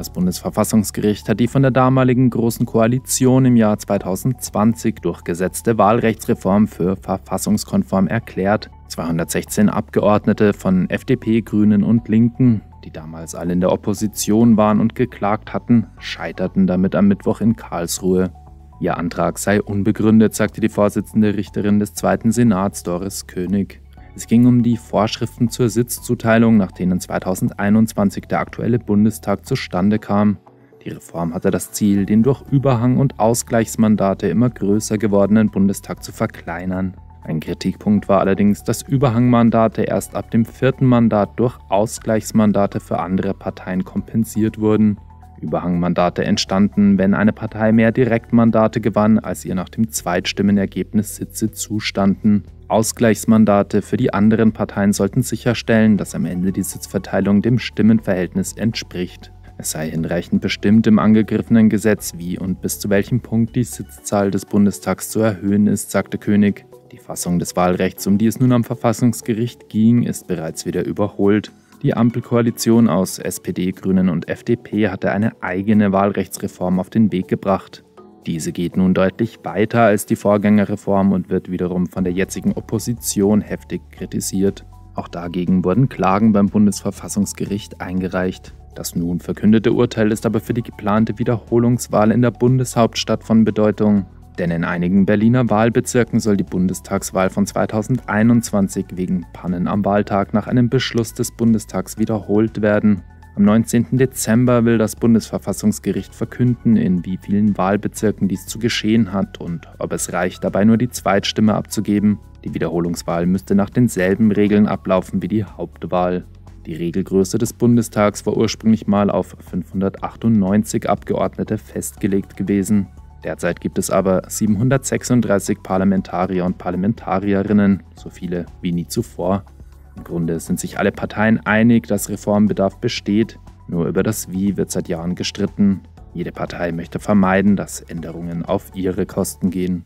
Das Bundesverfassungsgericht hat die von der damaligen Großen Koalition im Jahr 2020 durchgesetzte Wahlrechtsreform für verfassungskonform erklärt. 216 Abgeordnete von FDP, Grünen und Linken, die damals alle in der Opposition waren und geklagt hatten, scheiterten damit am Mittwoch in Karlsruhe. Ihr Antrag sei unbegründet, sagte die Vorsitzende Richterin des Zweiten Senats Doris König. Es ging um die Vorschriften zur Sitzzuteilung, nach denen 2021 der aktuelle Bundestag zustande kam. Die Reform hatte das Ziel, den durch Überhang- und Ausgleichsmandate immer größer gewordenen Bundestag zu verkleinern. Ein Kritikpunkt war allerdings, dass Überhangmandate erst ab dem vierten Mandat durch Ausgleichsmandate für andere Parteien kompensiert wurden. Überhangmandate entstanden, wenn eine Partei mehr Direktmandate gewann, als ihr nach dem Zweitstimmenergebnis Sitze zustanden. Ausgleichsmandate für die anderen Parteien sollten sicherstellen, dass am Ende die Sitzverteilung dem Stimmenverhältnis entspricht. Es sei hinreichend bestimmt im angegriffenen Gesetz, wie und bis zu welchem Punkt die Sitzzahl des Bundestags zu erhöhen ist, sagte König. Die Fassung des Wahlrechts, um die es nun am Verfassungsgericht ging, ist bereits wieder überholt. Die Ampelkoalition aus SPD, Grünen und FDP hatte eine eigene Wahlrechtsreform auf den Weg gebracht. Diese geht nun deutlich weiter als die Vorgängerreform und wird wiederum von der jetzigen Opposition heftig kritisiert. Auch dagegen wurden Klagen beim Bundesverfassungsgericht eingereicht. Das nun verkündete Urteil ist aber für die geplante Wiederholungswahl in der Bundeshauptstadt von Bedeutung. Denn in einigen Berliner Wahlbezirken soll die Bundestagswahl von 2021 wegen Pannen am Wahltag nach einem Beschluss des Bundestags wiederholt werden. Am 19. Dezember will das Bundesverfassungsgericht verkünden, in wie vielen Wahlbezirken dies zu geschehen hat und ob es reicht, dabei nur die Zweitstimme abzugeben. Die Wiederholungswahl müsste nach denselben Regeln ablaufen wie die Hauptwahl. Die Regelgröße des Bundestags war ursprünglich mal auf 598 Abgeordnete festgelegt gewesen. Derzeit gibt es aber 736 Parlamentarier und Parlamentarierinnen, so viele wie nie zuvor. Im Grunde sind sich alle Parteien einig, dass Reformbedarf besteht, nur über das Wie wird seit Jahren gestritten. Jede Partei möchte vermeiden, dass Änderungen auf ihre Kosten gehen.